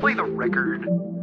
Play the record.